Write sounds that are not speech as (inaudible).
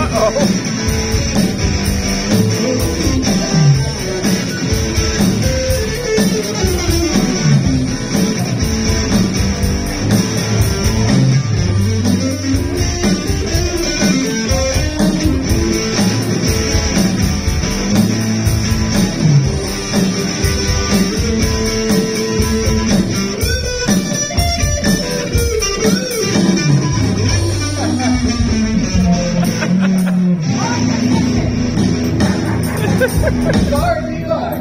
Uh-oh. (laughs) (laughs) Sorry, Eli.